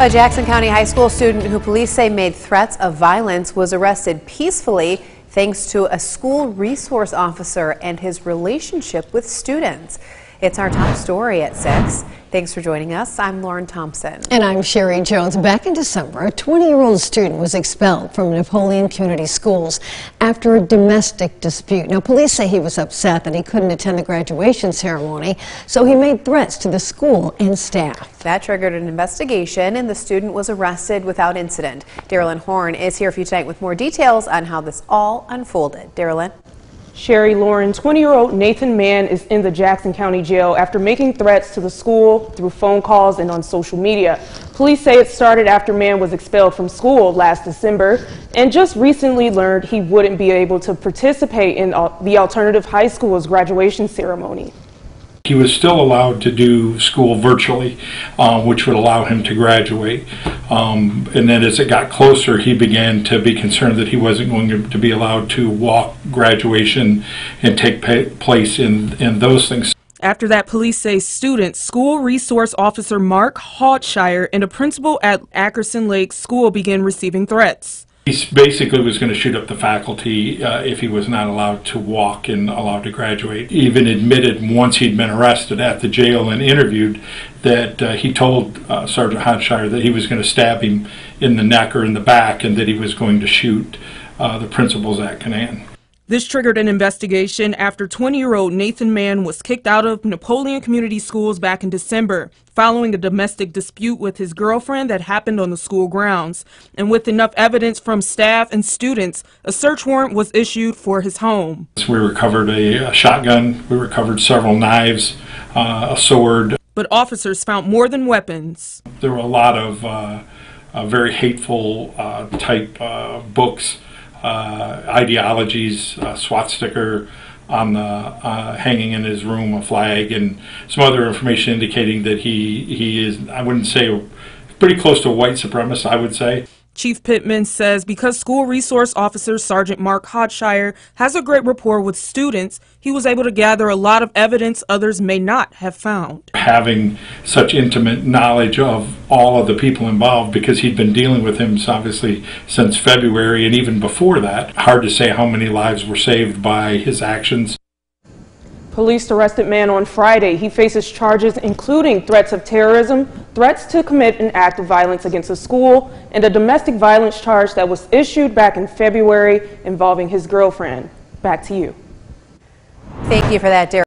A Jackson County High School student who police say made threats of violence was arrested peacefully thanks to a school resource officer and his relationship with students. It's our top story at 6. Thanks for joining us. I'm Lauren Thompson. And I'm Sherry Jones. Back in December, a 20 year old student was expelled from Napoleon Community Schools after a domestic dispute. Now, police say he was upset that he couldn't attend the graduation ceremony, so he made threats to the school and staff. That triggered an investigation, and the student was arrested without incident. Darrylin Horne is here for you tonight with more details on how this all unfolded. Darrylin? Sherry Lauren, 20-year-old Nathan Mann is in the Jackson County Jail after making threats to the school through phone calls and on social media. Police say it started after Mann was expelled from school last December and just recently learned he wouldn't be able to participate in the alternative high school's graduation ceremony. He was still allowed to do school virtually, um, which would allow him to graduate. Um, and then as it got closer, he began to be concerned that he wasn't going to be allowed to walk graduation and take place in, in those things. After that, police say students, school resource officer Mark Hodshire, and a principal at Ackerson Lake School began receiving threats. He basically was going to shoot up the faculty uh, if he was not allowed to walk and allowed to graduate. He even admitted once he'd been arrested at the jail and interviewed that uh, he told uh, Sergeant Hodshire that he was going to stab him in the neck or in the back and that he was going to shoot uh, the principals at Canaan. This triggered an investigation after 20 year old Nathan Mann was kicked out of Napoleon Community Schools back in December following a domestic dispute with his girlfriend that happened on the school grounds. And with enough evidence from staff and students, a search warrant was issued for his home. We recovered a, a shotgun, we recovered several knives, uh, a sword. But officers found more than weapons. There were a lot of uh, uh, very hateful uh, type uh, books ideologies, a swastika on the uh, hanging in his room, a flag, and some other information indicating that he he is I wouldn't say pretty close to a white supremacist. I would say. Chief Pittman says because school resource officer Sergeant Mark Hodshire has a great rapport with students, he was able to gather a lot of evidence others may not have found. Having such intimate knowledge of all of the people involved because he'd been dealing with him obviously since February and even before that, hard to say how many lives were saved by his actions. Police arrested Mann on Friday. He faces charges including threats of terrorism, threats to commit an act of violence against a school, and a domestic violence charge that was issued back in February involving his girlfriend. Back to you. Thank you for that, Derek.